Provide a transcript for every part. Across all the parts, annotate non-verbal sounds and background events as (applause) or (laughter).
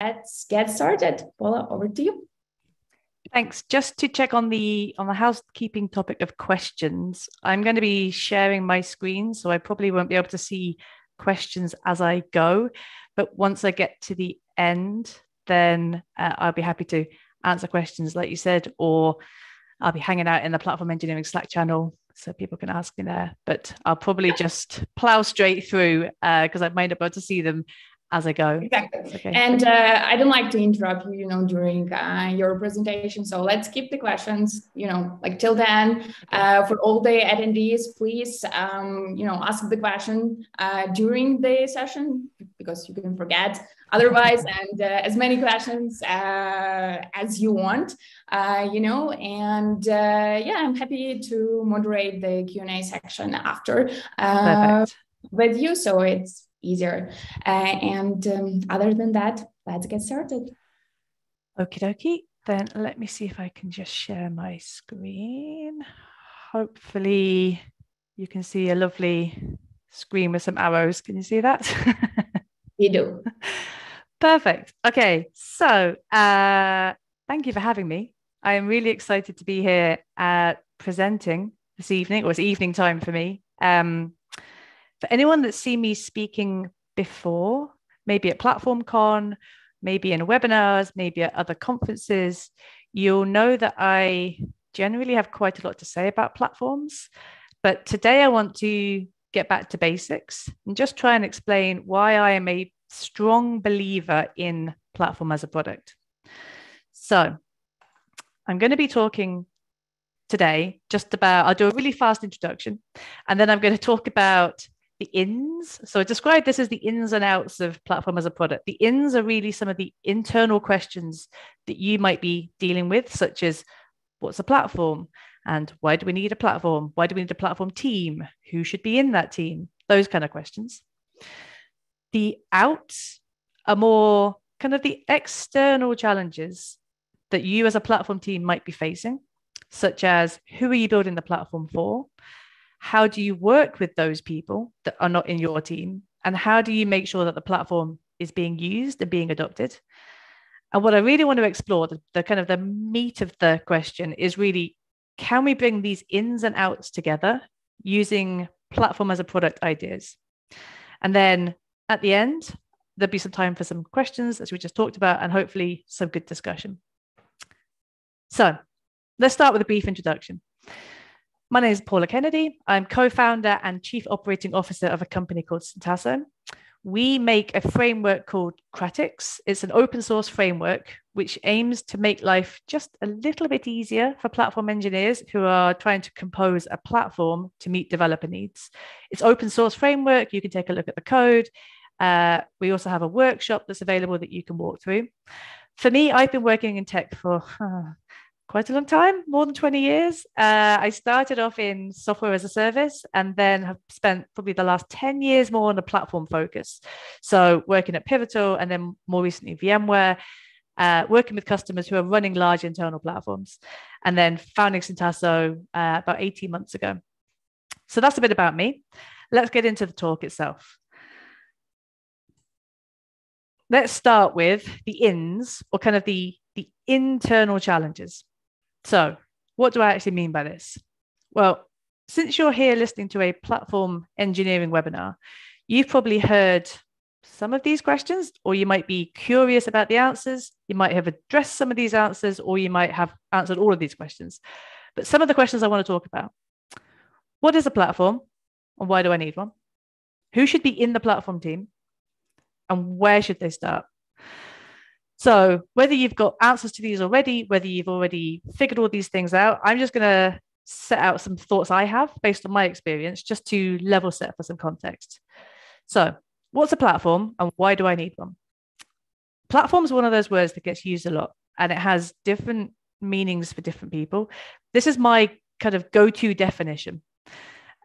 let's get started. Paula, over to you. Thanks. Just to check on the on the housekeeping topic of questions, I'm going to be sharing my screen, so I probably won't be able to see questions as I go. But once I get to the end, then uh, I'll be happy to answer questions, like you said, or I'll be hanging out in the platform engineering Slack channel so people can ask me there. But I'll probably just plow straight through because uh, I might not be able to see them as I go. Exactly. Okay. And uh, I don't like to interrupt you, you know, during uh, your presentation. So let's keep the questions, you know, like till then. Uh, for all the attendees, please, um, you know, ask the question uh, during the session because you can forget (laughs) otherwise, and uh, as many questions uh, as you want, you know. And yeah, I'm happy to moderate the Q and A section after with you. So it's easier. Uh, and um, other than that, let's get started. Okie dokie. Then let me see if I can just share my screen. Hopefully you can see a lovely screen with some arrows. Can you see that? we do. (laughs) Perfect. Okay. So uh, thank you for having me. I am really excited to be here uh, presenting this evening, or it's evening time for me. Um, for anyone that's seen me speaking before, maybe at PlatformCon, maybe in webinars, maybe at other conferences, you'll know that I generally have quite a lot to say about platforms. But today I want to get back to basics and just try and explain why I am a strong believer in platform as a product. So I'm going to be talking today just about, I'll do a really fast introduction, and then I'm going to talk about the ins. So I describe this as the ins and outs of platform as a product. The ins are really some of the internal questions that you might be dealing with, such as what's a platform? And why do we need a platform? Why do we need a platform team? Who should be in that team? Those kind of questions. The outs are more kind of the external challenges that you as a platform team might be facing, such as who are you building the platform for? How do you work with those people that are not in your team? And how do you make sure that the platform is being used and being adopted? And what i really want to explore the, the kind of the meat of the question is really can we bring these ins and outs together using platform as a product ideas? And then at the end there'll be some time for some questions as we just talked about and hopefully some good discussion. So let's start with a brief introduction my name is Paula Kennedy. I'm co founder and chief operating officer of a company called Syntasso. We make a framework called Kratix. It's an open source framework which aims to make life just a little bit easier for platform engineers who are trying to compose a platform to meet developer needs. It's open source framework. You can take a look at the code. Uh, we also have a workshop that's available that you can walk through. For me, I've been working in tech for (laughs) quite a long time, more than 20 years. Uh, I started off in software as a service and then have spent probably the last 10 years more on a platform focus. So, working at Pivotal and then more recently VMware, uh, working with customers who are running large internal platforms, and then founding Syntasso uh, about 18 months ago. So, that's a bit about me. Let's get into the talk itself. Let's start with the ins or kind of the the internal challenges. So, what do I actually mean by this? Well, since you're here listening to a platform engineering webinar, you've probably heard some of these questions, or you might be curious about the answers. You might have addressed some of these answers, or you might have answered all of these questions. But some of the questions I want to talk about what is a platform, and why do I need one? Who should be in the platform team, and where should they start? So whether you've got answers to these already, whether you've already figured all these things out, I'm just going to set out some thoughts I have based on my experience just to level set for some context. So, what's a platform and why do I need one? Platform is one of those words that gets used a lot and it has different meanings for different people. This is my kind of go to definition.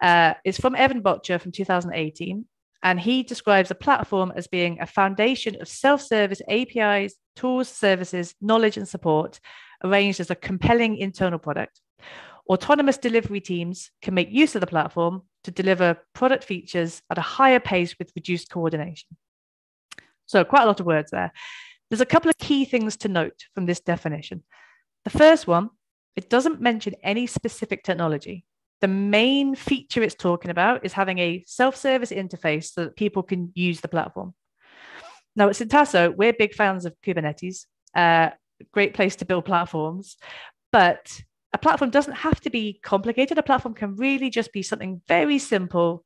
Uh, it's from Evan Bottcher from 2018. And he describes a platform as being a foundation of self service APIs, tools, services, knowledge, and support arranged as a compelling internal product. Autonomous delivery teams can make use of the platform to deliver product features at a higher pace with reduced coordination. So, quite a lot of words there. There's a couple of key things to note from this definition. The first one, it doesn't mention any specific technology. The main feature it's talking about is having a self service interface so that people can use the platform. Now, at Syntasso, we're big fans of Kubernetes, uh, great place to build platforms, but a platform doesn't have to be complicated. A platform can really just be something very simple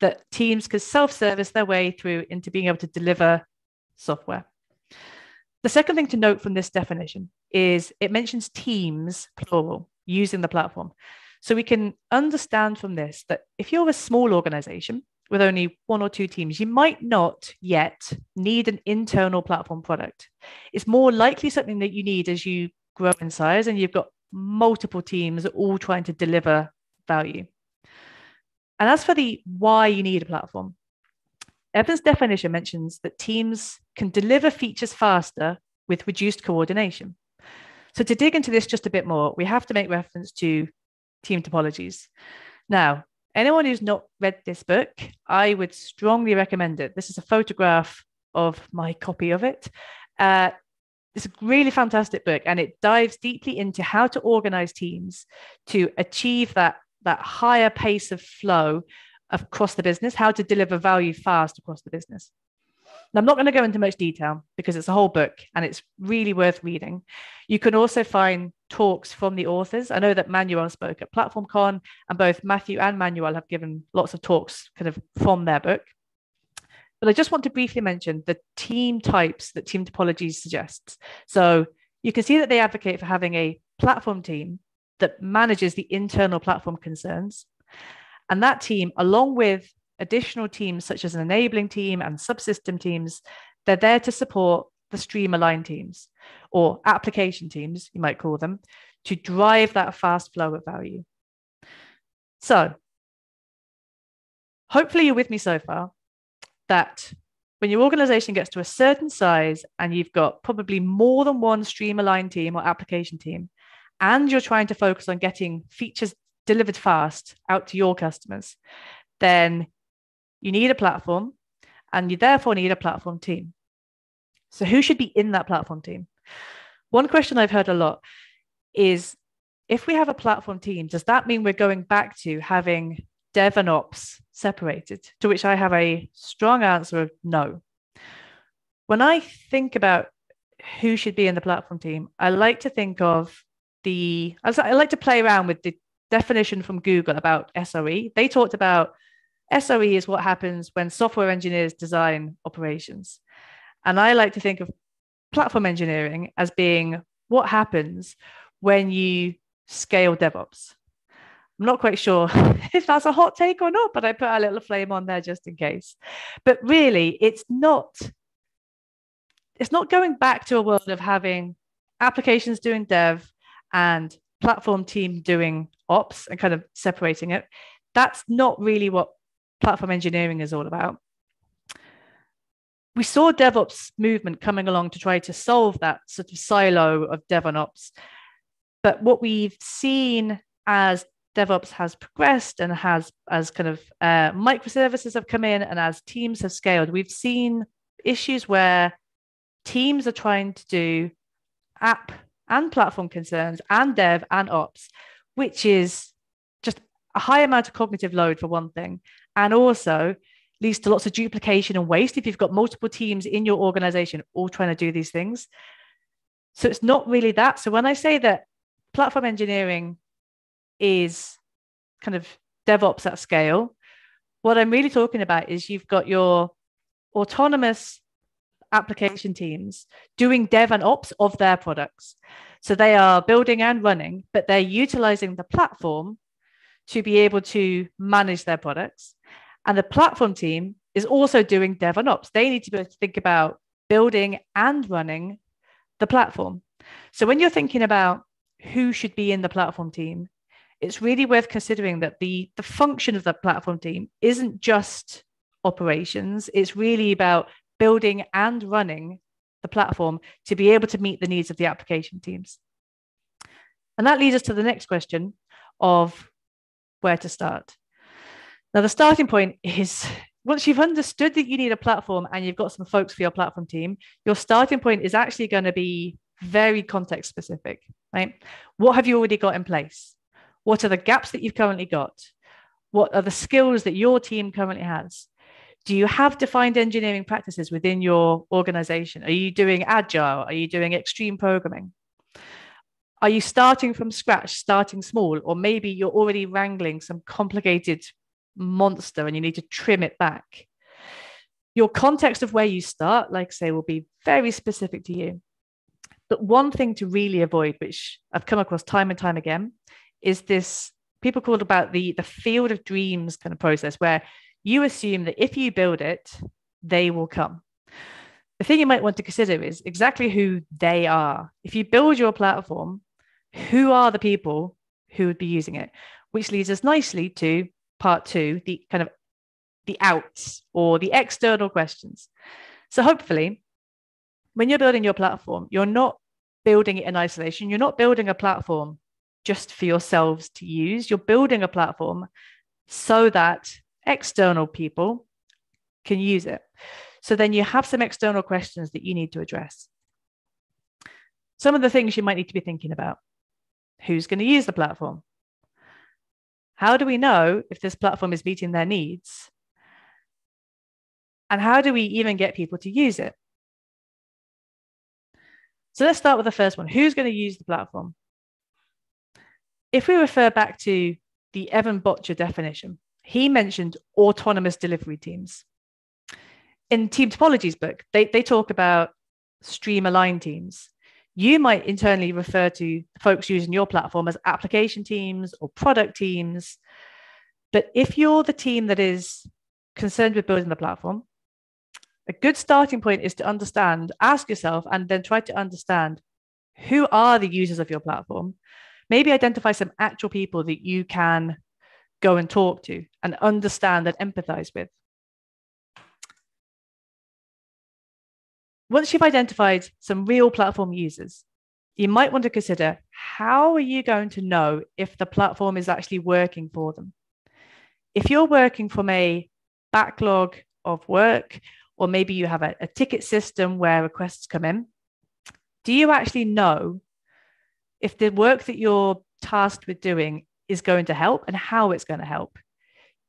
that teams can self service their way through into being able to deliver software. The second thing to note from this definition is it mentions teams, plural, using the platform. So we can understand from this that if you're a small organization with only one or two teams, you might not yet need an internal platform product. It's more likely something that you need as you grow in size and you've got multiple teams all trying to deliver value. And as for the why you need a platform, Evan's definition mentions that teams can deliver features faster with reduced coordination. So to dig into this just a bit more, we have to make reference to team topologies. Now, anyone who's not read this book, I would strongly recommend it. This is a photograph of my copy of it. Uh, it's a really fantastic book and it dives deeply into how to organize teams to achieve that, that higher pace of flow across the business, how to deliver value fast across the business. I'm not going to go into much detail because it's a whole book and it's really worth reading. You can also find talks from the authors. I know that Manuel spoke at PlatformCon, and both Matthew and Manuel have given lots of talks kind of from their book. But I just want to briefly mention the team types that Team Topologies suggests. So you can see that they advocate for having a platform team that manages the internal platform concerns. And that team, along with additional teams such as an enabling team and subsystem teams, they're there to support the stream aligned teams or application teams, you might call them, to drive that fast flow of value. So, hopefully, you're with me so far that when your organization gets to a certain size and you've got probably more than one stream aligned team or application team, and you're trying to focus on getting features delivered fast out to your customers, then you need a platform and you therefore need a platform team. So, who should be in that platform team? One question I've heard a lot is if we have a platform team, does that mean we're going back to having dev and ops separated? To which I have a strong answer of no. When I think about who should be in the platform team, I like to think of the, I like to play around with the definition from Google about SRE. They talked about SRE is what happens when software engineers design operations. And I like to think of platform engineering as being what happens when you scale DevOps. I'm not quite sure (laughs) if that's a hot take or not, but I put a little flame on there just in case. But really, it's not it's not going back to a world of having applications doing dev and platform team doing ops and kind of separating it. That's not really what platform engineering is all about. We saw DevOps movement coming along to try to solve that sort of silo of DevOps. But what we've seen as DevOps has progressed and has as kind of uh, microservices have come in and as teams have scaled, we've seen issues where teams are trying to do app and platform concerns and dev and ops, which is just a high amount of cognitive load for one thing, and also leads to lots of duplication and waste if you've got multiple teams in your organization all trying to do these things. So it's not really that. So when I say that platform engineering is kind of DevOps at scale, what I'm really talking about is you've got your autonomous application teams doing dev and ops of their products. So they are building and running, but they're utilizing the platform to be able to manage their products. And the platform team is also doing dev and ops. They need to be able to think about building and running the platform. So when you're thinking about who should be in the platform team, it's really worth considering that the, the function of the platform team isn't just operations, it's really about building and running the platform to be able to meet the needs of the application teams. And that leads us to the next question of where to start. Now, the starting point is once you've understood that you need a platform and you've got some folks for your platform team, your starting point is actually going to be very context specific, right? What have you already got in place? What are the gaps that you've currently got? What are the skills that your team currently has? Do you have defined engineering practices within your organization? Are you doing agile? Are you doing extreme programming? Are you starting from scratch, starting small, or maybe you're already wrangling some complicated monster and you need to trim it back? Your context of where you start, like I say, will be very specific to you. But one thing to really avoid, which I've come across time and time again, is this people call it about the the field of dreams kind of process where you assume that if you build it, they will come. The thing you might want to consider is exactly who they are. If you build your platform, who are the people who would be using it? Which leads us nicely to part two, the kind of the outs or the external questions. So hopefully, when you're building your platform, you're not building it in isolation. You're not building a platform just for yourselves to use. You're building a platform so that external people can use it. So then you have some external questions that you need to address. Some of the things you might need to be thinking about who's going to use the platform? How do we know if this platform is meeting their needs? And how do we even get people to use it? So let's start with the first one. Who's going to use the platform? If we refer back to the Evan Bottcher definition, he mentioned autonomous delivery teams. In Team Topologies book, they, they talk about stream aligned teams. You might internally refer to folks using your platform as application teams or product teams. But if you're the team that is concerned with building the platform, a good starting point is to understand, ask yourself, and then try to understand who are the users of your platform. Maybe identify some actual people that you can go and talk to and understand and empathize with. Once you've identified some real platform users, you might want to consider how are you going to know if the platform is actually working for them? If you're working from a backlog of work, or maybe you have a, a ticket system where requests come in, do you actually know if the work that you're tasked with doing is going to help and how it's going to help?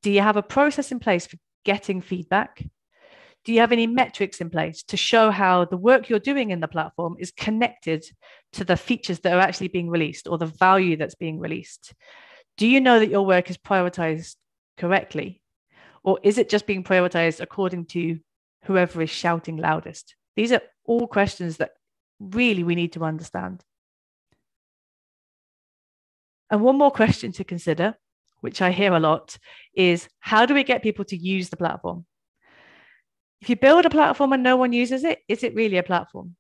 Do you have a process in place for getting feedback? Do you have any metrics in place to show how the work you're doing in the platform is connected to the features that are actually being released or the value that's being released? Do you know that your work is prioritized correctly? Or is it just being prioritized according to whoever is shouting loudest? These are all questions that really we need to understand. And one more question to consider, which I hear a lot, is how do we get people to use the platform? If you build a platform and no one uses it, is it really a platform?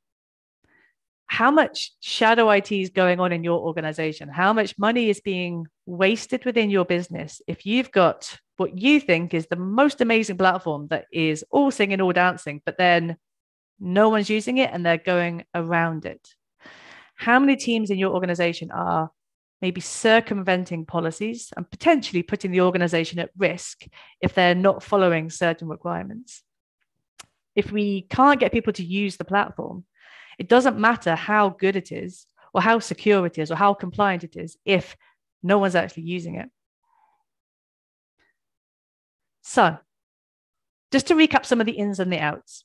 How much shadow IT is going on in your organization? How much money is being wasted within your business if you've got what you think is the most amazing platform that is all singing, all dancing, but then no one's using it and they're going around it? How many teams in your organization are maybe circumventing policies and potentially putting the organization at risk if they're not following certain requirements. If we can't get people to use the platform, it doesn't matter how good it is, or how secure it is, or how compliant it is, if no one's actually using it. So, just to recap some of the ins and the outs,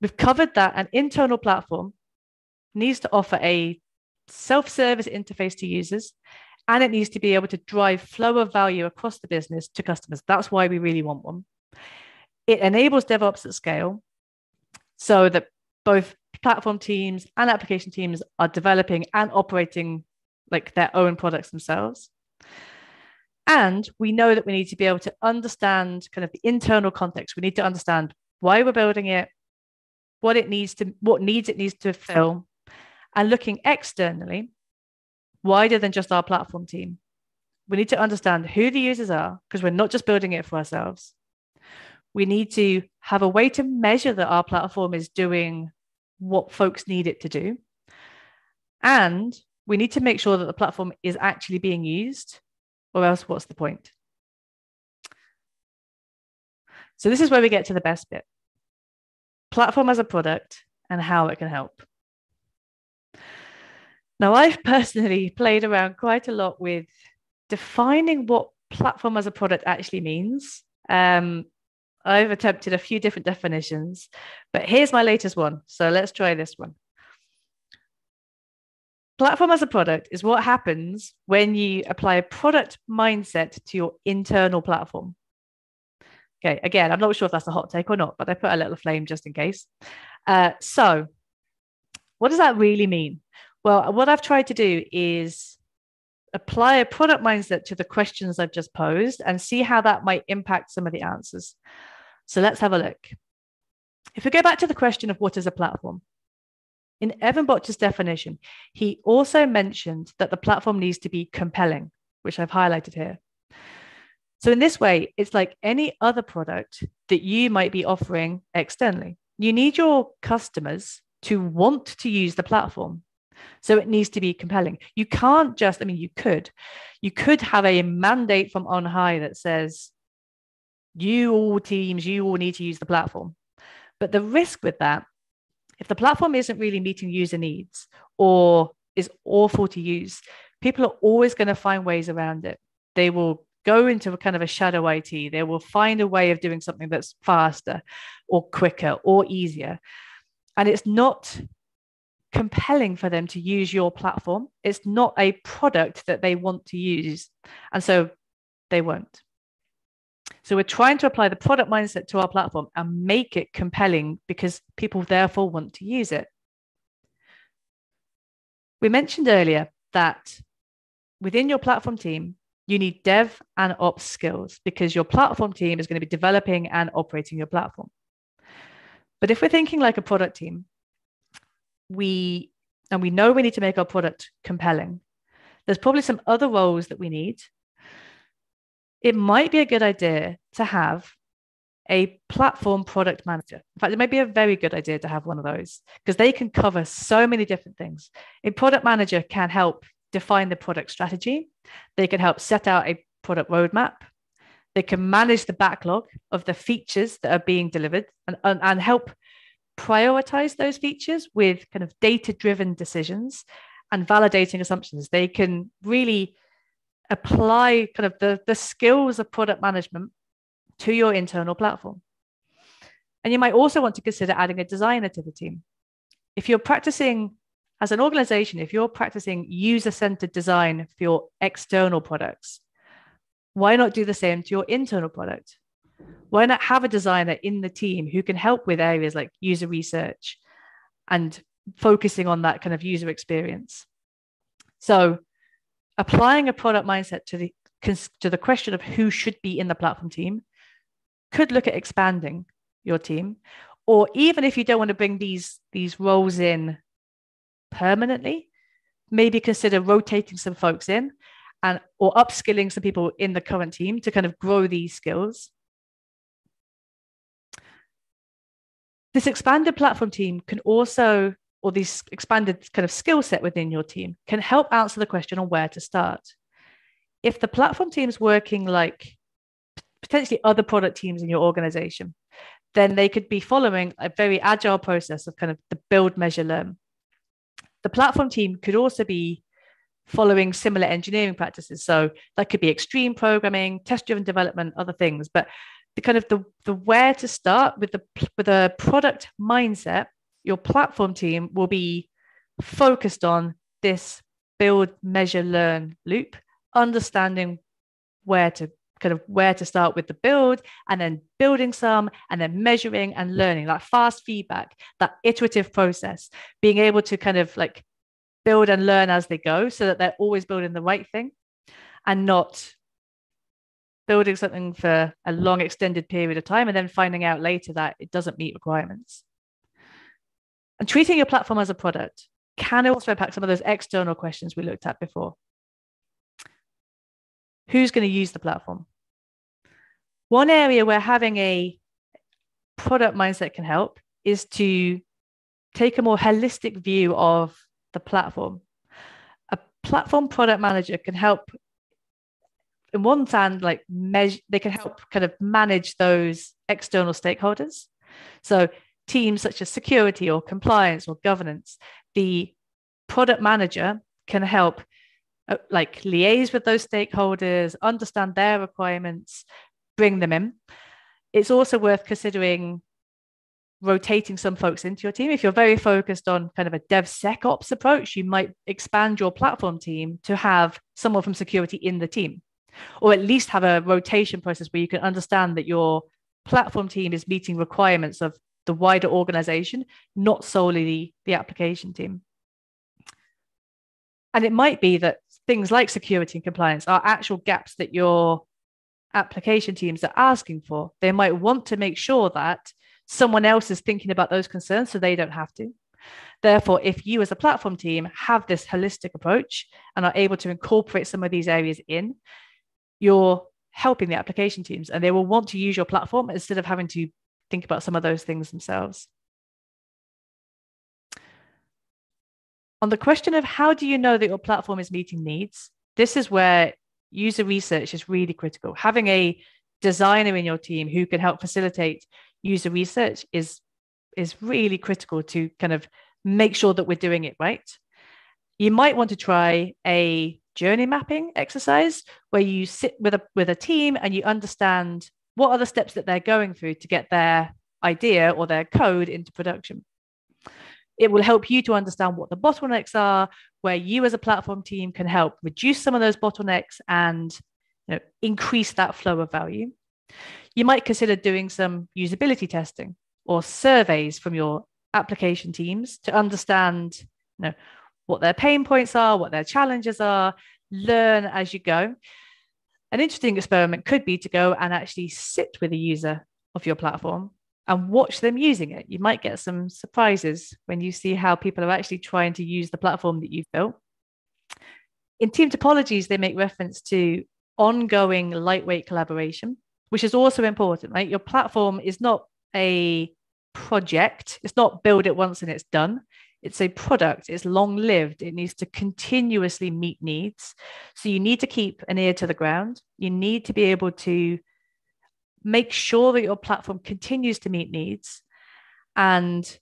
we've covered that an internal platform needs to offer a self service interface to users, and it needs to be able to drive flow of value across the business to customers. That's why we really want one. It enables DevOps at scale so that both platform teams and application teams are developing and operating like their own products themselves. And we know that we need to be able to understand kind of the internal context. We need to understand why we're building it, what it needs to, what needs it needs to fill, and looking externally, wider than just our platform team. We need to understand who the users are because we're not just building it for ourselves. We need to have a way to measure that our platform is doing what folks need it to do. And we need to make sure that the platform is actually being used, or else what's the point? So, this is where we get to the best bit platform as a product and how it can help. Now, I've (laughs) personally played around quite a lot with defining what platform as a product actually means. Um, I've attempted a few different definitions, but here's my latest one. So let's try this one. Platform as a product is what happens when you apply a product mindset to your internal platform. Okay, again, I'm not sure if that's a hot take or not, but I put a little flame just in case. Uh, so, what does that really mean? Well, what I've tried to do is apply a product mindset to the questions I've just posed and see how that might impact some of the answers. So let's have a look. If we go back to the question of what is a platform, in Evan Bottcher's definition, he also mentioned that the platform needs to be compelling, which I've highlighted here. So, in this way, it's like any other product that you might be offering externally. You need your customers to want to use the platform. So it needs to be compelling. You can't just, I mean, you could, you could have a mandate from on high that says, you all teams, you all need to use the platform. But the risk with that, if the platform isn't really meeting user needs or is awful to use, people are always going to find ways around it. They will go into a kind of a shadow IT. They will find a way of doing something that's faster or quicker or easier. And it's not compelling for them to use your platform. It's not a product that they want to use. And so they won't. So we're trying to apply the product mindset to our platform and make it compelling because people therefore want to use it. We mentioned earlier that within your platform team, you need dev and ops skills because your platform team is going to be developing and operating your platform. But if we're thinking like a product team, we and we know we need to make our product compelling. There's probably some other roles that we need. It might be a good idea to have a platform product manager. In fact, it might be a very good idea to have one of those because they can cover so many different things. A product manager can help define the product strategy, they can help set out a product roadmap, they can manage the backlog of the features that are being delivered and, and, and help prioritize those features with kind of data driven decisions and validating assumptions. They can really apply kind of the, the skills of product management to your internal platform. And you might also want to consider adding a designer to the team. If you're practicing as an organization, if you're practicing user centered design for your external products, why not do the same to your internal product? why not have a designer in the team who can help with areas like user research and focusing on that kind of user experience so applying a product mindset to the to the question of who should be in the platform team could look at expanding your team or even if you don't want to bring these these roles in permanently maybe consider rotating some folks in and or upskilling some people in the current team to kind of grow these skills. This expanded platform team can also, or this expanded kind of skill set within your team, can help answer the question on where to start. If the platform team is working like potentially other product teams in your organization, then they could be following a very agile process of kind of the build, measure, learn. The platform team could also be following similar engineering practices. So that could be extreme programming, test driven development, other things. But the kind of the, the where to start with the with a product mindset your platform team will be focused on this build measure learn loop understanding where to kind of where to start with the build and then building some and then measuring and learning like fast feedback that iterative process being able to kind of like build and learn as they go so that they're always building the right thing and not building something for a long extended period of time and then finding out later that it doesn't meet requirements. And treating your platform as a product can also impact some of those external questions we looked at before. Who's going to use the platform? One area where having a product mindset can help is to take a more holistic view of the platform. A platform product manager can help in one hand, like measure, they can help kind of manage those external stakeholders. So teams such as security or compliance or governance, the product manager can help uh, like liaise with those stakeholders, understand their requirements, bring them in. It's also worth considering rotating some folks into your team. If you're very focused on kind of a DevSecOps approach, you might expand your platform team to have someone from security in the team, or at least have a rotation process where you can understand that your platform team is meeting requirements of the wider organization, not solely the, application team. And it might be that things like security and compliance are actual gaps that your application teams are asking for. They might want to make sure that someone else is thinking about those concerns so they don't have to. Therefore, if you as a platform team have this holistic approach and are able to incorporate some of these areas in, you're helping the application teams and they will want to use your platform instead of having to think about some of those things themselves. On the question of how do you know that your platform is meeting needs, this is where user research is really critical. Having a designer in your team who can help facilitate user research is is really critical to kind of make sure that we're doing it right. You might want to try a journey mapping exercise where you sit with a with a team and you understand what are the steps that they're going through to get their idea or their code into production. It will help you to understand what the bottlenecks are, where you as a platform team can help reduce some of those bottlenecks and you know, increase that flow of value you might consider doing some usability testing or surveys from your application teams to understand you know, what their pain points are, what their challenges are, learn as you go. An interesting experiment could be to go and actually sit with a user of your platform and watch them using it. You might get some surprises when you see how people are actually trying to use the platform that you've built. In team topologies, they make reference to ongoing lightweight collaboration which is also important, right? Your platform is not a project, it's not build it once and it's done. It's a product, it's long lived, it needs to continuously meet needs. So you need to keep an ear to the ground. You need to be able to make sure that your platform continues to meet needs and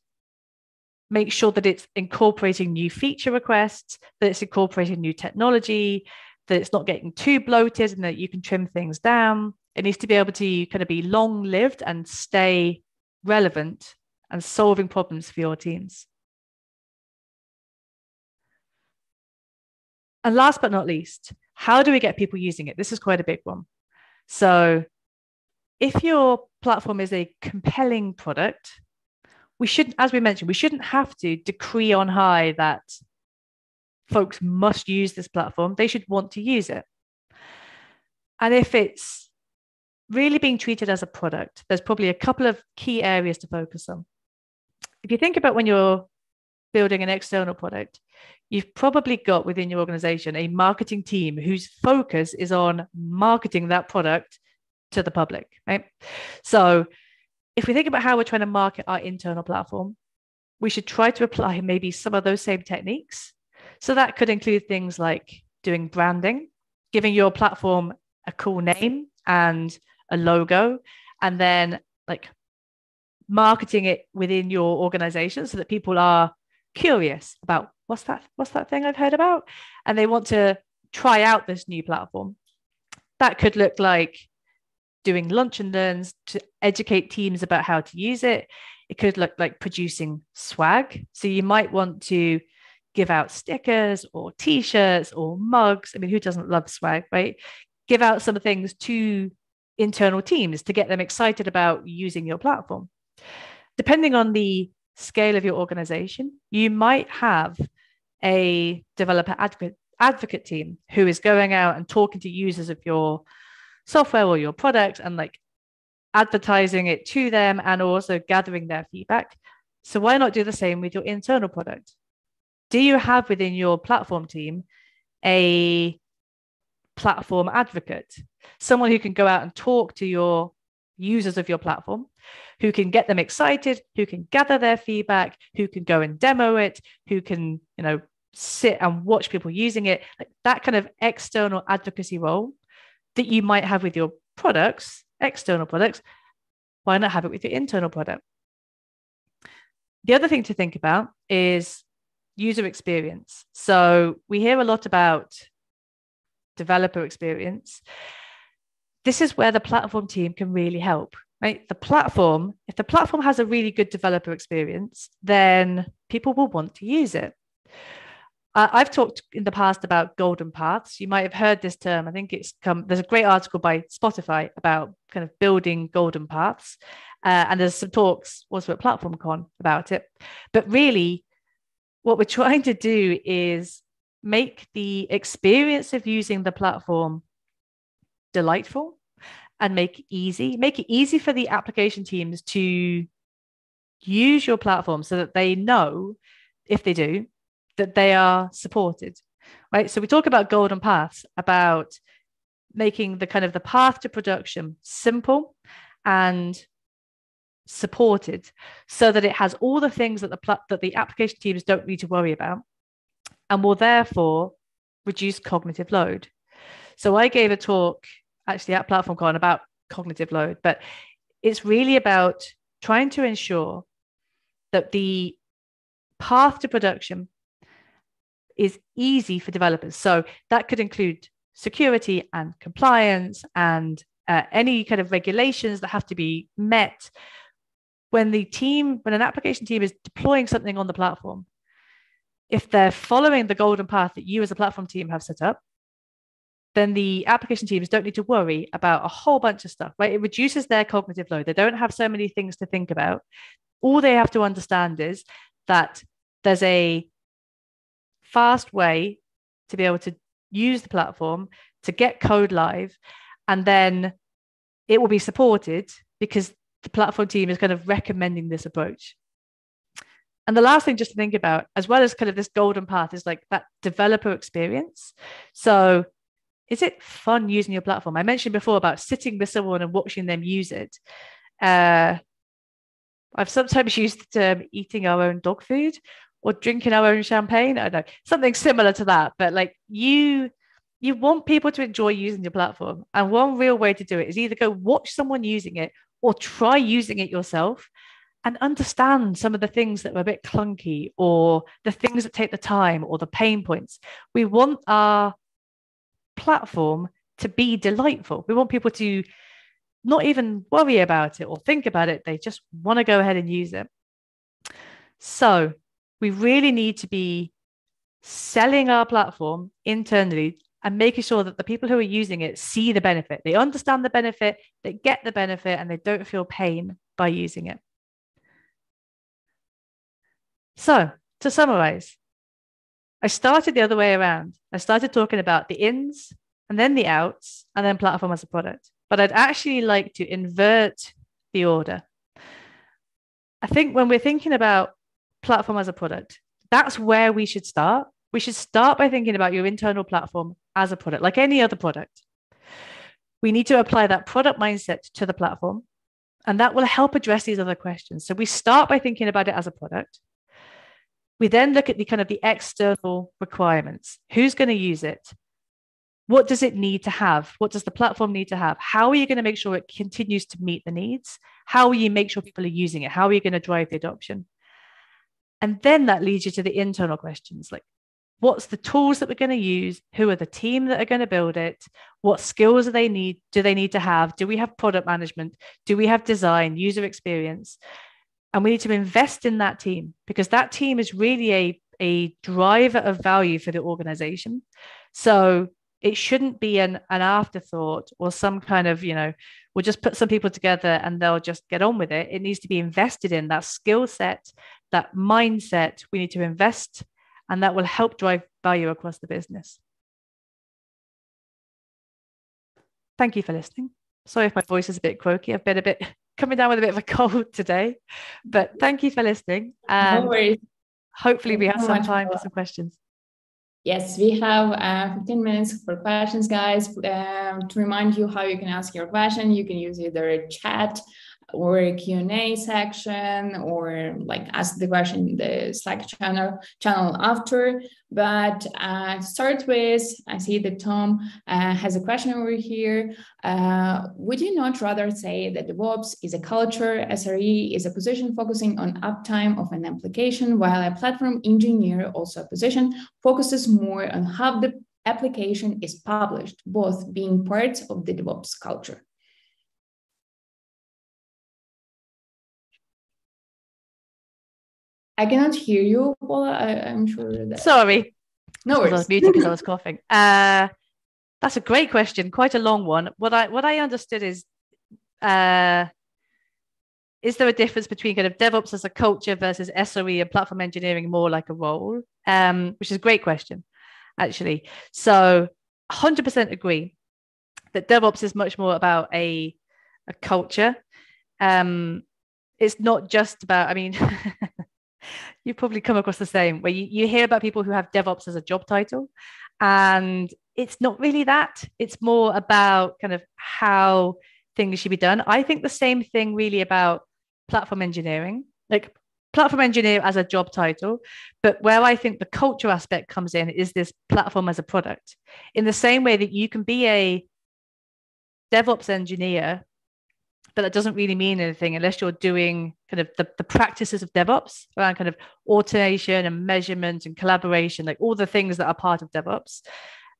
make sure that it's incorporating new feature requests, that it's incorporating new technology, that it's not getting too bloated and that you can trim things down. It needs to be able to kind of be long lived and stay relevant and solving problems for your teams. And last but not least, how do we get people using it? This is quite a big one. So, if your platform is a compelling product, we shouldn't, as we mentioned, we shouldn't have to decree on high that folks must use this platform. They should want to use it. And if it's really being treated as a product, there's probably a couple of key areas to focus on. If you think about when you're building an external product, you've probably got within your organization a marketing team whose focus is on marketing that product to the public, right? So if we think about how we're trying to market our internal platform, we should try to apply maybe some of those same techniques. So that could include things like doing branding, giving your platform a cool name and a logo and then like marketing it within your organization so that people are curious about what's that what's that thing i've heard about? And they want to try out this new platform that could look like doing lunch and learns to educate teams about how to use it. It could look like producing swag. So you might want to give out stickers or t-shirts or mugs. I mean who doesn't love swag right? Give out some things to internal teams to get them excited about using your platform. Depending on the scale of your organization, you might have a developer advocate, advocate team who is going out and talking to users of your software or your product and like advertising it to them and also gathering their feedback. So, why not do the same with your internal product? Do you have within your platform team a platform advocate, someone who can go out and talk to your users of your platform, who can get them excited, who can gather their feedback, who can go and demo it, who can, you know, sit and watch people using it. Like that kind of external advocacy role that you might have with your products, external products, why not have it with your internal product? The other thing to think about is user experience. So we hear a lot about developer experience. This is where the platform team can really help, right? The platform, if the platform has a really good developer experience, then people will want to use it. Uh, I've talked in the past about golden paths. You might have heard this term. I think it's come. There's a great article by Spotify about kind of building golden paths, uh, and there's some talks also at PlatformCon about it. But really, what we're (laughs) trying to do is make the experience of using the platform delightful and make it easy. Make it easy for the application teams to use your platform so that they know if they do that they are supported right so we talk about golden paths about making the kind of the path to production simple and supported so that it has all the things that the pl- that the application teams don't need to worry about and will therefore reduce cognitive load so i gave a talk actually at platformcon about cognitive load but it's really about trying to ensure that the path to production is easy for developers. So that could include security and compliance and uh, any kind of regulations that have to be met when the team, when an application team is deploying something on the platform. If they're following the golden path that you as a platform team have set up, then the application teams don't need to worry about a whole bunch of stuff, right? It reduces their cognitive load. They don't have so many things to think about. All they have to understand is that there's a fast way to be able to use the platform to get code live and then it will be supported because the platform team is kind of recommending this approach and the last thing just to think about as well as kind of this golden path is like that developer experience so is it fun using your platform i mentioned before about sitting with someone and watching them use it uh, i've sometimes used the term eating our own dog food or drinking our own champagne. I don't know, something similar to that. But like you, you want people to enjoy using your platform. And one real way to do it is either go watch someone using it or try using it yourself and understand some of the things that are a bit clunky or the things that take the time or the pain points. We want our platform to be delightful. We want people to not even worry about it or think about it. They just want to go ahead and use it. So, we really need to be selling our platform internally and making sure that the people who are using it see the benefit. They understand the benefit, they get the benefit, and they don't feel pain by using it. So, to summarize, I started the other way around. I started talking about the ins and then the outs and then platform as a product. But I'd actually like to invert the order. I think when we're thinking about platform as a product. That's where we should start. We should start by thinking about your internal platform as a product, like any other product. We need to apply that product mindset to the platform, and that will help address these other questions. So we start by thinking about it as a product. We then look at the kind of the external requirements. Who's going to use it? What does it need to have? What does the platform need to have? How are you going to make sure it continues to meet the needs? How will you make sure people are using it? How are you going to drive the adoption? And then that leads you to the internal questions like, what's the tools that we're going to use? Who are the team that are going to build it? What skills do they need? Do they need to have? Do we have product management? Do we have design, user experience? And we need to invest in that team because that team is really a, a driver of value for the organization. So it shouldn't be an, an afterthought or some kind of, you know, we'll just put some people together and they'll just get on with it. It needs to be invested in that skill set that mindset we need to invest, and that will help drive value across the business. Thank you for listening. Sorry if my voice is a bit croaky. I've been a bit coming down with a bit of a (laughs) cold today, but thank you for listening. And no worries. hopefully, we have some time for some questions. Yes, we have uh, 15 minutes for questions, guys. Um, to remind you how you can ask your question, you can use either a chat or a Q&A section or like ask the question in the Slack channel channel after. But uh, start with, I see that Tom uh, has a question over here. Uh, would you not rather say that DevOps is a culture, SRE is a position focusing on uptime of an application, while a platform engineer, also a position, focuses more on how the application is published, both being parts of the DevOps culture? I cannot hear you, Paula. I, am sure that. Sorry. No worries. I was muted because I was (laughs) coughing. Uh, that's a great question. Quite a long one. What I what I understood is, uh, is there a difference between kind of DevOps as a culture versus SRE and platform engineering more like a role? Um, which is a great question, actually. So, 100% agree that DevOps is much more about a a culture. Um, it's not just about. I mean. (laughs) you probably come across the same where you, you hear about people who have DevOps as a job title and it's not really that. It's more about kind of how things should be done. I think the same thing really about platform engineering, like platform engineer as a job title. But where I think the culture aspect comes in is this platform as a product. In the same way that you can be a DevOps engineer but that doesn't really mean anything unless you're doing kind of the, the practices of DevOps around kind of automation and measurement and collaboration, like all the things that are part of DevOps.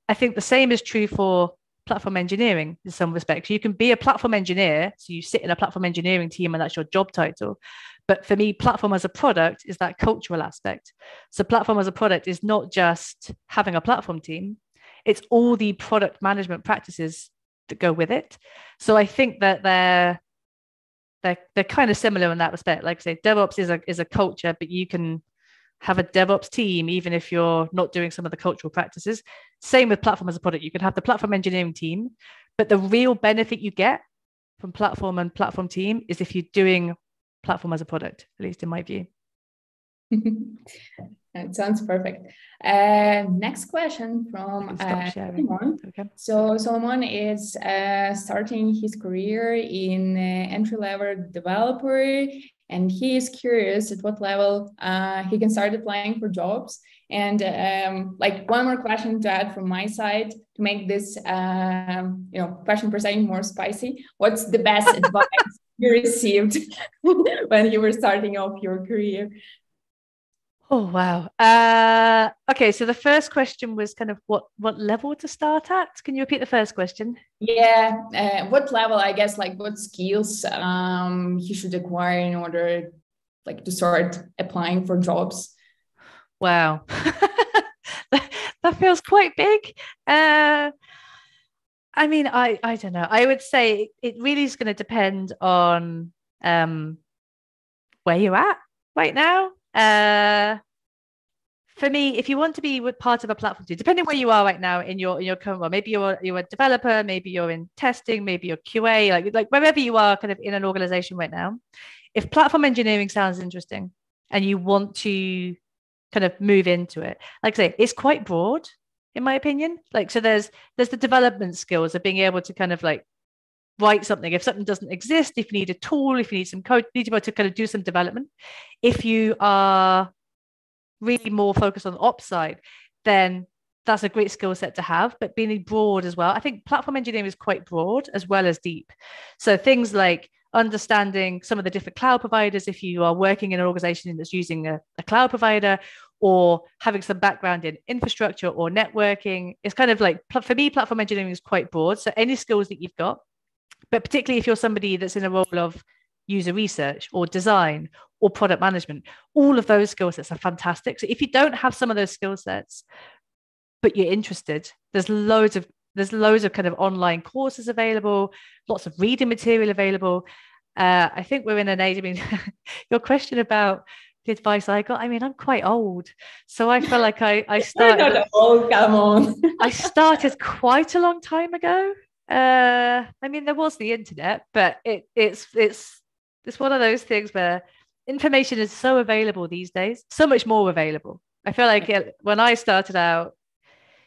I think the same is true for platform engineering in some respects. You can be a platform engineer, so you sit in a platform engineering team and that's your job title. But for me, platform as a product is that cultural aspect. So, platform as a product is not just having a platform team, it's all the product management practices go with it. So I think that they're they're they're kind of similar in that respect. Like I say, DevOps is a is a culture, but you can have a DevOps team even if you're not doing some of the cultural practices. Same with platform as a product. You can have the platform engineering team, but the real benefit you get from platform and platform team is if you're doing platform as a product, at least in my view. (laughs) It sounds perfect. Uh, next question from uh, Solomon. Okay. So Solomon is uh, starting his career in uh, entry-level developer, and he is curious at what level uh, he can start applying for jobs. And um, like one more question to add from my side to make this um, you know question per se more spicy. What's the best (laughs) advice you received (laughs) when you were starting off your career? Oh wow. Uh, okay, so the first question was kind of what what level to start at. Can you repeat the first question? Yeah, uh, what level? I guess like what skills um, he should acquire in order like to start applying for jobs. Wow, (laughs) that feels quite big. Uh, I mean, I I don't know. I would say it really is going to depend on um, where you're at right now uh, for me, if you want to be part of a platform team, depending where you are right now in your in your current role, maybe you're you're a developer, maybe you're in testing, maybe you're QA, like like wherever you are, kind of in an organization right now. If platform engineering sounds interesting and you want to kind of move into it, like I say, it's quite broad in my opinion. Like so, there's there's the development skills of being able to kind of like write something. If something doesn't exist, if you need a tool, if you need some code, need to be able to kind of do some development. If you are really more focused on the ops side, then that's a great skill set to have. But being broad as well, I think platform engineering is quite broad as well as deep. So things like understanding some of the different cloud providers, if you are working in an organization that's using a, a cloud provider, or having some background in infrastructure or networking, it's kind of like for me, platform engineering is quite broad. So any skills that you've got but particularly if you're somebody that's in a role of user research or design or product management, all of those skill sets are fantastic. So if you don't have some of those skill sets, but you're interested, there's loads of there's loads of kind of online courses available, lots of reading material available. Uh, I think we're in an age. I mean, (laughs) your question about the advice I got. I mean, I'm quite old, so I feel like I I (laughs) started. old, come on. I started quite a long time ago. Uh, I mean, there was the internet, but it, it's it's it's one of those things where information is so available these days, so much more available. I feel like it, when I started out,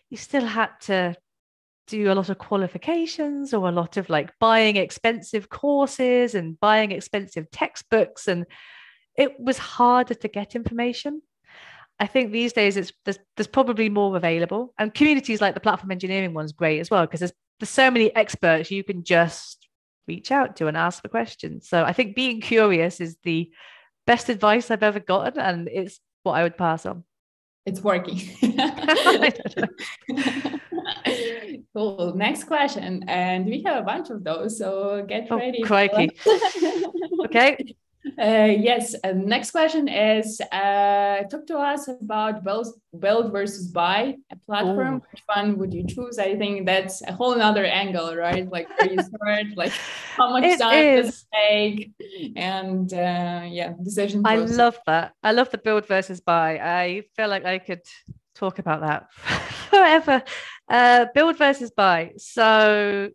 you still had to do a lot of qualifications or a lot of like buying expensive courses and buying expensive textbooks and it was harder to get information i think these days it's there's, there's probably more available and communities like the platform engineering one's great as well because there's, there's so many experts you can just reach out to and ask for questions so i think being curious is the best advice i've ever gotten and it's what i would pass on it's working. (laughs) cool. Next question. And we have a bunch of those. So get oh, ready. Crikey. (laughs) okay. Uh, yes. Uh, next question is uh, talk to us about build, build versus buy a platform. Ooh. Which one would you choose? I think that's a whole other angle, right? Like where you start, (laughs) like how much it time is. does it take, and uh, yeah, decision. I love that. I love the build versus buy. I feel like I could talk about that (laughs) forever. Uh, build versus buy. So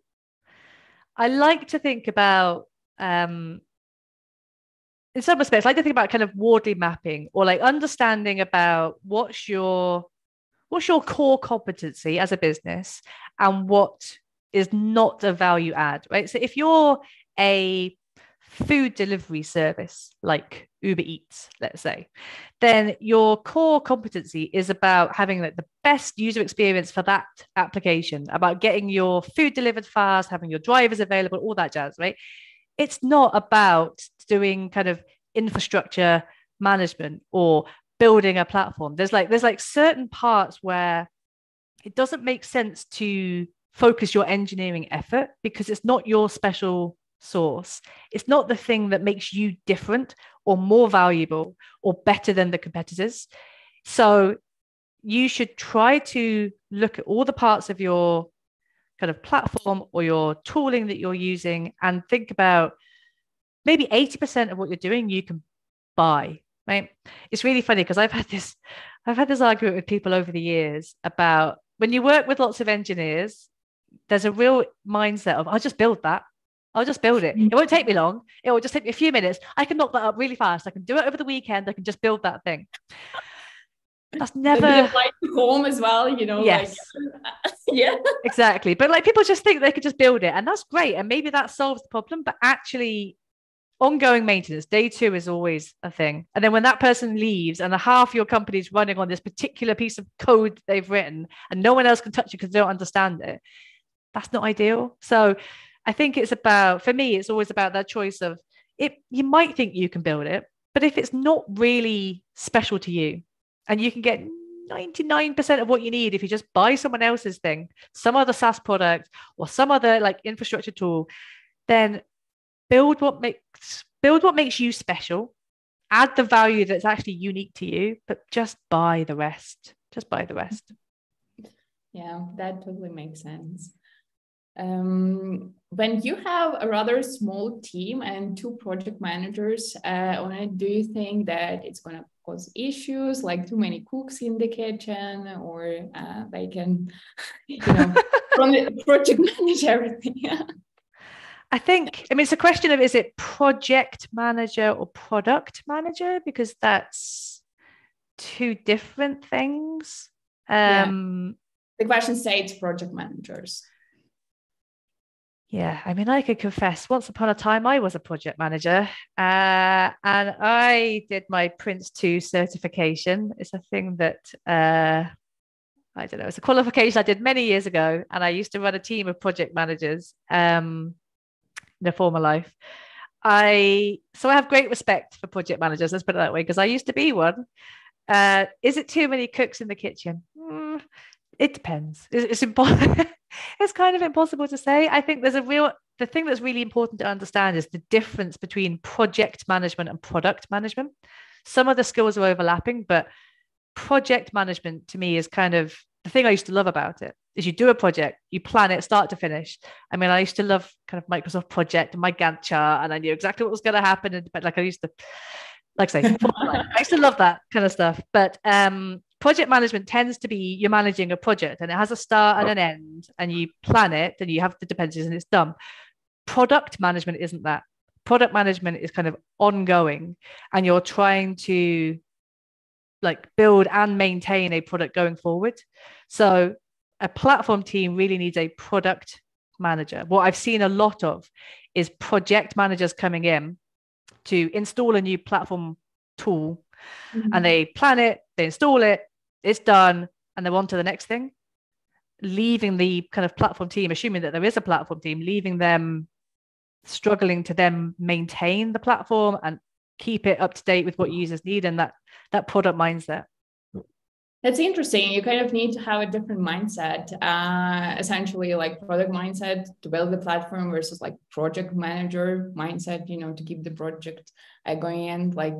I like to think about um, in some respects, I like to think about kind of Wardley mapping or like understanding about what's your what's your core competency as a business and what is not a value add, right? So if you're a food delivery service like Uber Eats, let's say, then your core competency is about having like the best user experience for that application, about getting your food delivered fast, having your drivers available, all that jazz, right? It's not about doing kind of infrastructure management or building a platform. There's like there's like certain parts where it doesn't make sense to focus your engineering effort because it's not your special sauce. It's not the thing that makes you different or more valuable or better than the competitors. So you should try to look at all the parts of your kind of platform or your tooling that you're using and think about maybe 80% of what you're doing you can buy right it's really funny because i've had this i've had this argument with people over the years about when you work with lots of engineers there's a real mindset of i'll just build that I'll just build it. It won't take me long. It will just take me a few minutes. I can knock that up really fast. I can do it over the weekend. I can just build that thing. That's never like home as well, you know. Yes. Like, (laughs) yeah. Exactly. But like people just think they could just build it, and that's great. And maybe that solves the problem. But actually, ongoing maintenance, day two is always a thing. And then when that person leaves and the half your company is running on this particular piece of code they've written and no one else can touch it because they don't understand it, that's not ideal. So I think it's about, for me, it's always about that choice of it. You might think you can build it, but if it's not really special to you, and you can get 99% of what you need if you just buy someone else's thing, some other SaaS product or some other like infrastructure tool, then build what makes build what makes you special, add the value that's actually unique to you, but just buy the rest. Just buy the rest. Yeah, that totally makes sense. Um, when you have a rather small team and two project managers uh, on it, do you think that it's going to cause issues like too many cooks in the kitchen or uh, they can, (laughs) you know, project (laughs) manage everything? (laughs) I think, I mean, it's a question of is it project manager or product manager? Because that's two different things. Um, yeah. The question states project managers. Yeah, I mean, I could confess, once upon a time, I was a project manager uh, and I did my Prince 2 certification. It's a thing that, uh, I don't know, it's a qualification I did many years ago. And I used to run a team of project managers um, in a former life. I so I have great respect for project managers, let's put it that way, because I used to be one. Uh, is it too many cooks in the kitchen? Mm, it depends. It's, it's impossible. (laughs) it's kind of impossible to say. I think there's a real the thing that's really important to understand is the difference between project management and product management. Some of the skills are overlapping, but project management to me is kind of the thing I used to love about it is you do a project, you plan it start to finish. I mean, I used to love kind of Microsoft project and my Gantt chart, and I knew exactly what was going to happen. And but like I used to, like I say, (laughs) I used to love that kind of stuff. But um, project management tends to be you're managing a project and it has a start and an end and you plan it and you have the dependencies and it's done product management isn't that product management is kind of ongoing and you're trying to like build and maintain a product going forward so a platform team really needs a product manager. What I've seen a lot of is project managers coming in to install a new platform tool mm-hmm. and they plan it, they install it, it's done, and they're on to the next thing, leaving the kind of platform team, assuming that there is a platform team, leaving them struggling to then maintain the platform and keep it up to date with what users need and that that product mindset. That's interesting. You kind of need to have a different mindset, uh, essentially like product mindset to build the platform versus like project manager mindset, you know, to keep the project uh, going And Like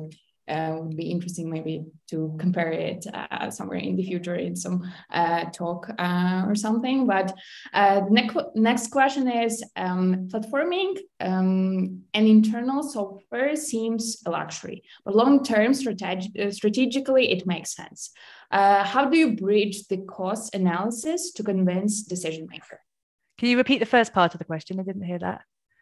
uh, would be interesting maybe to compare it uh, somewhere in the future in some uh, talk uh, or something. But uh, next next question is um, platforming um, an internal software seems a luxury, but long term strateg- strategically it makes sense. Uh, how do you bridge the cost analysis to convince decision maker? Can you repeat the first part of the question? I didn't hear that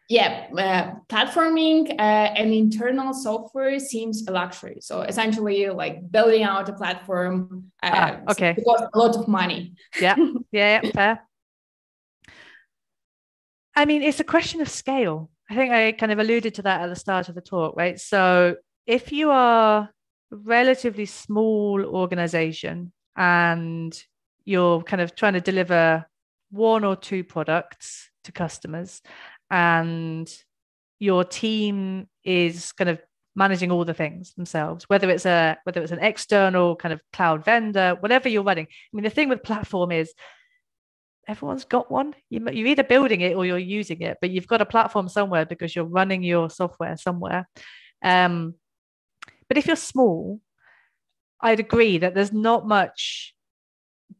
yeah, uh, platforming uh, and internal software seems a luxury. So essentially, like building out a platform, uh, ah, okay, costs a lot of money. Yeah, (laughs) yeah, yeah, fair. I mean, it's a question of scale. I think I kind of alluded to that at the start of the talk, right? So if you are a relatively small organization and you're kind of trying to deliver one or two products to customers and your team is kind of managing all the things themselves whether it's a whether it's an external kind of cloud vendor whatever you're running. I mean the thing with platform is everyone's got one. You, you're either building it or you're using it but you've got a platform somewhere because you're running your software somewhere. Um, but if you're small i'd agree that there's not much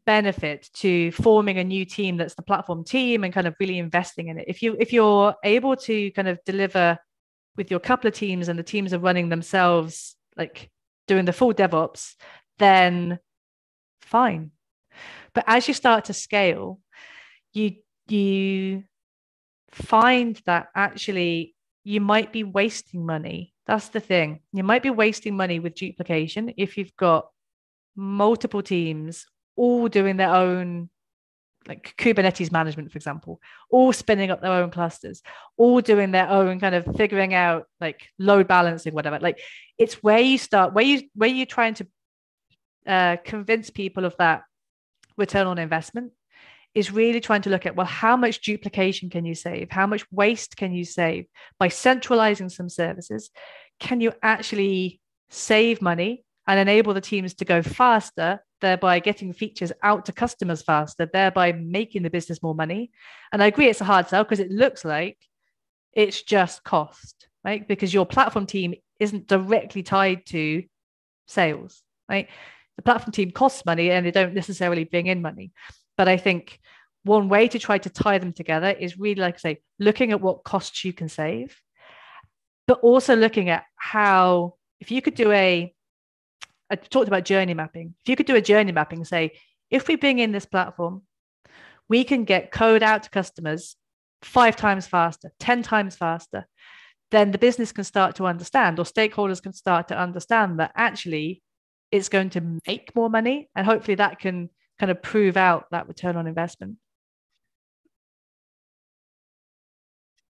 benefit to forming a new team that's the platform team and kind of really investing in it. If you if you're able to kind of deliver with your couple of teams and the teams are running themselves like doing the full devops then fine. But as you start to scale you you find that actually you might be wasting money. That's the thing. You might be wasting money with duplication if you've got multiple teams all doing their own like Kubernetes management, for example, all spinning up their own clusters, all doing their own kind of figuring out like load balancing, whatever. Like it's where you start, where you where you're trying to uh, convince people of that return on investment is really trying to look at well, how much duplication can you save? How much waste can you save by centralizing some services? Can you actually save money and enable the teams to go faster thereby getting features out to customers faster, thereby making the business more money. And I agree it's a hard sell because it looks like it's just cost, right? Because your platform team isn't directly tied to sales, right? The platform team costs money and they don't necessarily bring in money. But I think one way to try to tie them together is really, like I say, looking at what costs you can save, but also looking at how, if you could do a I talked about journey mapping. If you could do a journey mapping, say, if we bring in this platform, we can get code out to customers five times faster, 10 times faster, then the business can start to understand, or stakeholders can start to understand that actually it's going to make more money. And hopefully that can kind of prove out that return on investment.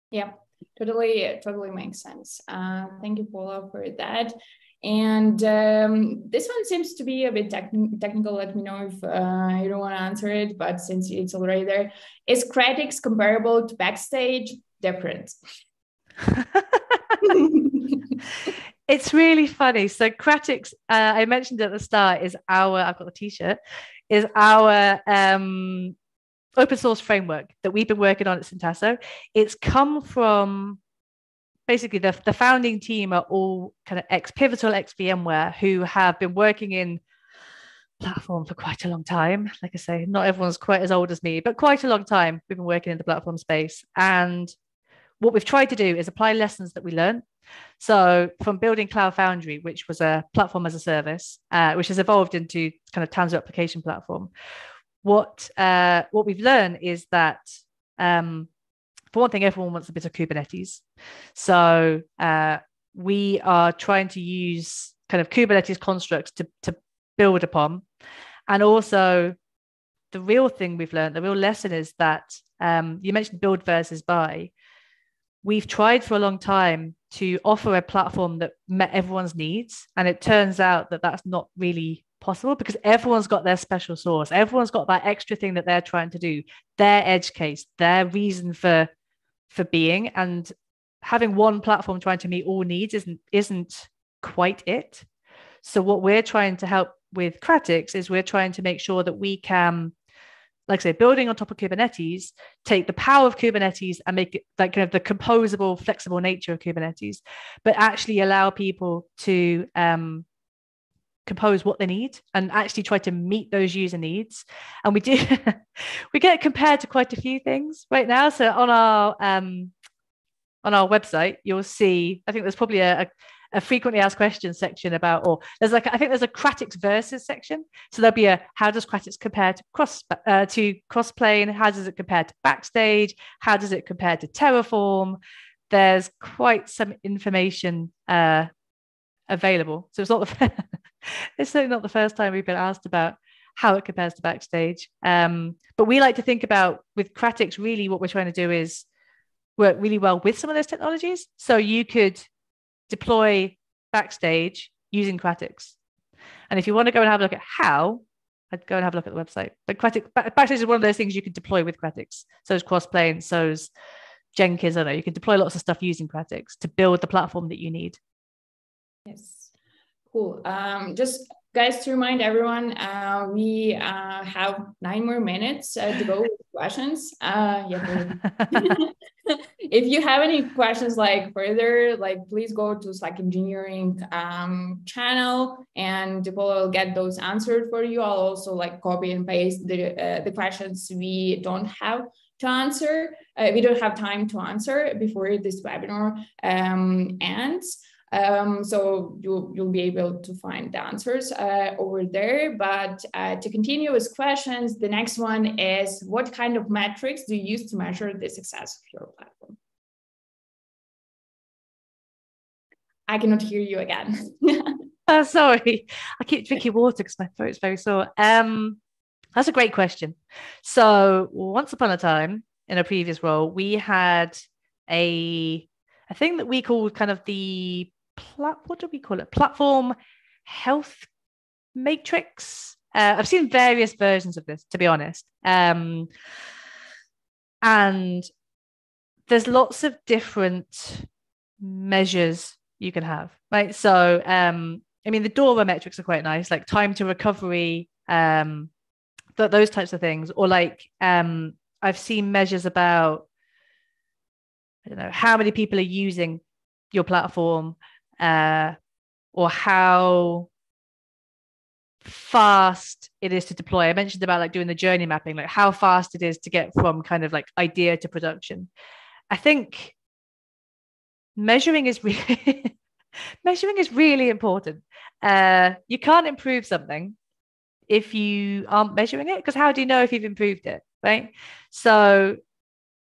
Yeah, totally, totally makes sense. Uh, thank you, Paula, for that. And um, this one seems to be a bit technical. Let me know if uh, you don't want to answer it, but since it's already there, is Kratix comparable to Backstage? Different. (laughs) it's really funny. So Kratix, uh, I mentioned at the start, is our I've got the t-shirt, is our um, open source framework that we've been working on at Syntasso. It's come from basically the, the founding team are all kind of ex Pivotal, ex VMware, who have been working in platform for quite a long time. Like I say, not everyone's quite as old as me, but quite a long time we've been working in the platform space. And what we've tried to do is apply lessons that we learned. So from building Cloud Foundry, which was a platform as a service, uh, which has evolved into kind of Tanzu application platform, what uh, what we've learned is that um, for one thing, everyone wants a bit of Kubernetes. So uh, we are trying to use kind of Kubernetes constructs to, to build upon. And also, the real thing we've learned, the real lesson is that um, you mentioned build versus buy. We've tried for a long time to offer a platform that met everyone's needs. And it turns out that that's not really possible because everyone's got their special sauce. Everyone's got that extra thing that they're trying to do, their edge case, their reason for for being. And having one platform trying to meet all needs isn't isn't quite it. So what we're trying to help with Kratix is we're trying to make sure that we can like I say, building on top of Kubernetes, take the power of Kubernetes and make it like kind of the composable, flexible nature of Kubernetes, but actually allow people to um, compose what they need and actually try to meet those user needs. And we do, (laughs) we get compared to quite a few things right now. So on our um, on our website, you'll see. I think there's probably a, a a frequently asked questions section about, or there's like, I think there's a Kratix versus section. So there'll be a, how does Kratix compare to cross, uh, to Crossplane? How does it compare to Backstage? How does it compare to Terraform? There's quite some information uh, available. So it's not the, (laughs) (laughs) it's certainly not the first time we've been asked about how it compares to Backstage. Um, but we like to think about with Kratix, really what we're trying to do is work really well with some of those technologies. So you could deploy Backstage using Kratix. And if you want to go and have a look at how, I'd go and have a look at the website. But Kratix, Backstage is one of those things you can deploy with Kratix. So is Crossplane, so is Jenkins. I know. You can deploy lots of stuff using Kratix to build the platform that you need. Yes, cool. Um, just guys, to remind everyone, uh, we uh, have nine more minutes uh, to go with questions. Uh, yeah. (laughs) if you have any questions like further, like please go to Slack Engineering um, channel and people will get those answered for you. I'll also like copy and paste the, uh, the questions we don't have to answer. Uh, we don't have time to answer before this webinar um, ends. Um, so you'll, you'll be able to find the answers uh, over there. But uh, to continue with questions, the next one is what kind of metrics do you use to measure the success of your platform? I cannot hear you again. uh, (laughs) sorry, I keep drinking water because my throat's very sore. Um, that's a great question. So once upon a time in a previous role, we had a a thing that we called kind of the plat what do we call it? Platform health matrix. Uh, I've seen various versions of this, to be honest. Um, and there's lots of different measures you can have, right? So, um, I mean, the DORA metrics are quite nice, like time to recovery, um, th- those types of things. Or like, um, I've seen measures about, I don't know, how many people are using your platform, uh, or how fast it is to deploy. I mentioned about like doing the journey mapping, like how fast it is to get from kind of like idea to production. I think measuring is really (laughs) measuring is really important. Uh, you can't improve something if you aren't measuring it because how do you know if you've improved it, right? So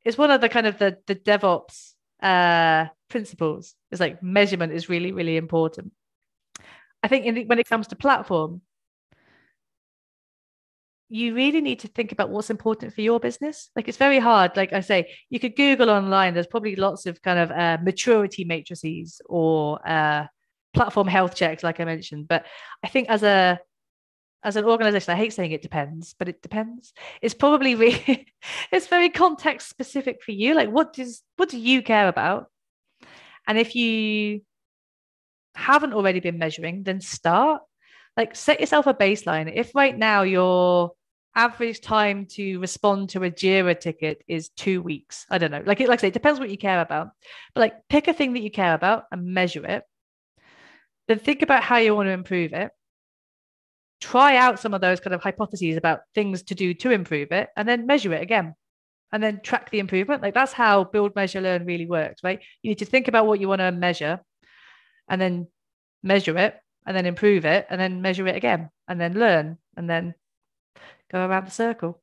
it's one of the kind of the the DevOps uh, principles. It's like measurement is really, really important. I think the, when it comes to platform, you really need to think about what's important for your business. Like it's very hard. Like I say, you could Google online. There's probably lots of kind of uh, maturity matrices or uh, platform health checks, like I mentioned. But I think as a as an organization, I hate saying it depends, but it depends. It's probably really (laughs) it's very context specific for you. Like what does what do you care about? And if you haven't already been measuring, then start. Like set yourself a baseline. If right now your average time to respond to a Jira ticket is two weeks, I don't know. Like it, like I say, it depends what you care about. But like pick a thing that you care about and measure it. Then think about how you want to improve it try out some of those kind of hypotheses about things to do to improve it and then measure it again and then track the improvement. Like that's how build measure learn really works right? You need to think about what you want to measure and then measure it and then improve it and then measure it again and then learn and then go around the circle.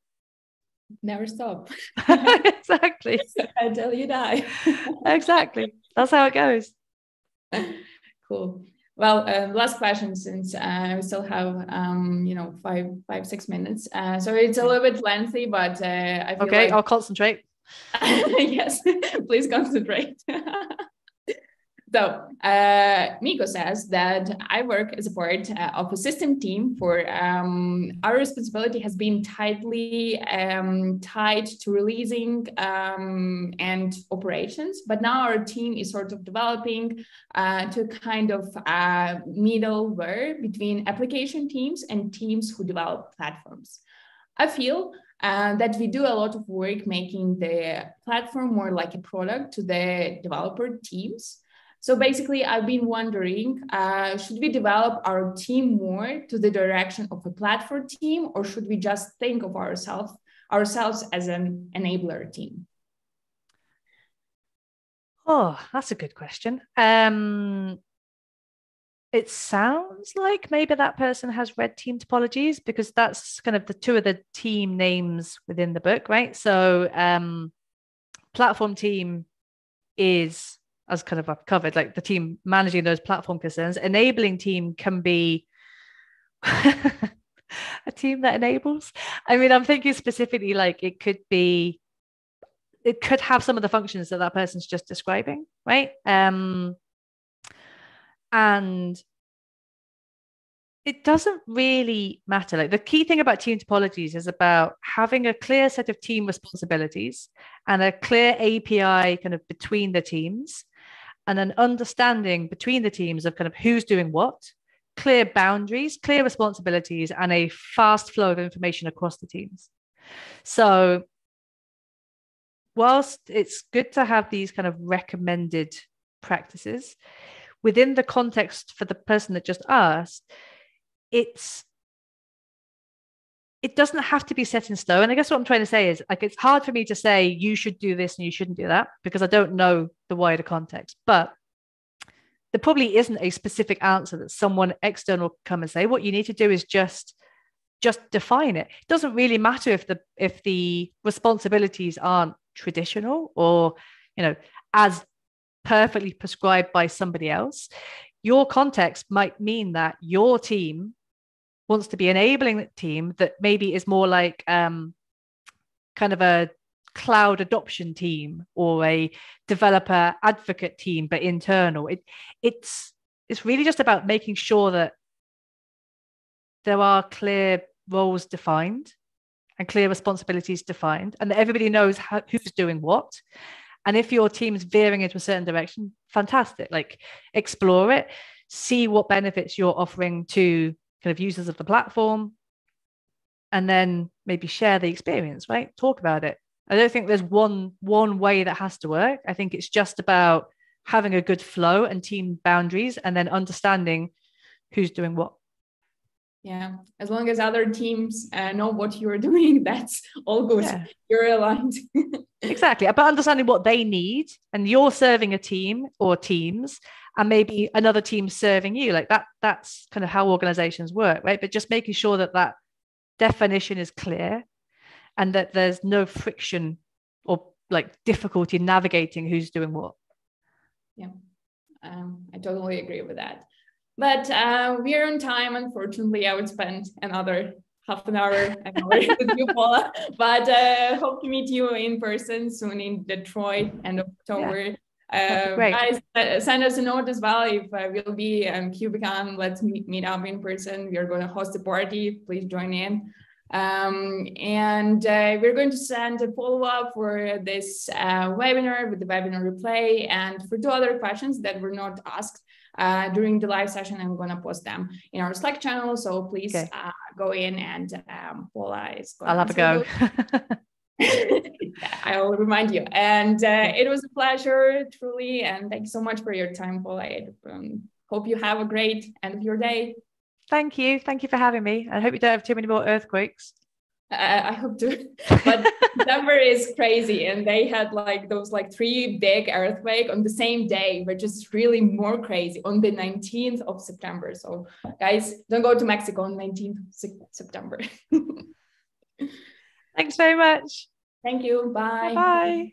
Never stop. (laughs) (laughs) Exactly. Until you die. Exactly. That's how it goes. (laughs) Cool well, uh, last question since uh, we still have um, you know five five six minutes. Uh, so it's a little bit lengthy, but uh, I okay, like... I'll concentrate. (laughs) yes, (laughs) please concentrate. (laughs) So uh, Miko says that I work as a part uh, of a system team for um, our responsibility has been tightly um, tied to releasing um, and operations, but now our team is sort of developing uh, to kind of uh, middleware between application teams and teams who develop platforms. I feel uh, that we do a lot of work making the platform more like a product to the developer teams. So basically, I've been wondering, uh, should we develop our team more to the direction of a platform team, or should we just think of ourselves ourselves as an enabler team? Oh, that's a good question. Um, it sounds like maybe that person has read team topologies because that's kind of the two of the team names within the book, right? So, um, platform team is as kind of I've covered, like the team managing those platform concerns, enabling team can be (laughs) a team that enables. I mean, I'm thinking specifically like it could be, it could have some of the functions that that person's just describing, right? Um, and it doesn't really matter. Like the key thing about team topologies is about having a clear set of team responsibilities and a clear API kind of between the teams and an understanding between the teams of kind of who's doing what, clear boundaries, clear responsibilities, and a fast flow of information across the teams. So, whilst it's good to have these kind of recommended practices, within the context for the person that just asked, it's it doesn't have to be set in stone. And I guess what I'm trying to say is like it's hard for me to say you should do this and you shouldn't do that because I don't know the wider context. But there probably isn't a specific answer that someone external come and say. What you need to do is just just define it. It doesn't really matter if the if the responsibilities aren't traditional or you know as perfectly prescribed by somebody else. Your context might mean that your team wants to be enabling the team that maybe is more like um, kind of a cloud adoption team or a developer advocate team but internal. It it's it's really just about making sure that there are clear roles defined and clear responsibilities defined and that everybody knows how, who's doing what. And if your team's veering into a certain direction fantastic. Like explore it see what benefits you're offering to kind of users of the platform and then maybe share the experience right? Talk about it. I don't think there's one one way that has to work. I think it's just about having a good flow and team boundaries and then understanding who's doing what. Yeah as long as other teams uh, know what you're (laughs) doing that's all good. Yeah. you're aligned. (laughs) Exactly about understanding what they need and you're serving a team or teams and maybe another team serving you like that that's kind of how organizations work right but just making sure that that definition is clear and that there's no friction or like difficulty navigating who's doing what yeah um, i totally agree with that but uh, we're on time unfortunately i would spend another half an hour, an hour (laughs) with you, Paula. But uh, hope to meet you in person soon in Detroit end of October. Yeah. Uh, guys, uh, send us a note as well if uh, we'll be um, KubeCon. Let's meet, meet up in person. We are going to host a party. Please join in. Um, and uh, we're going to send a follow up for this uh, webinar with the webinar replay. And for two other questions that were not asked uh, during the live session, I'm going to post them in our Slack channel. So please okay. Uh, go in and um, Paula is going I'll have a go. (laughs) (laughs) I'll remind you. And uh, it was a pleasure, truly. And thank you so much for your time, Paul. I um, hope you have a great end of your day. Thank you. Thank you for having me. I hope you don't have too many more earthquakes. Uh, I hope to. (laughs) But Denver is crazy, and they had like those like three big earthquake on the same day, which is really more crazy on the 19th of September. So, guys, don't go to Mexico on 19th September. (laughs) Thanks very much. Thank you. Bye. Bye.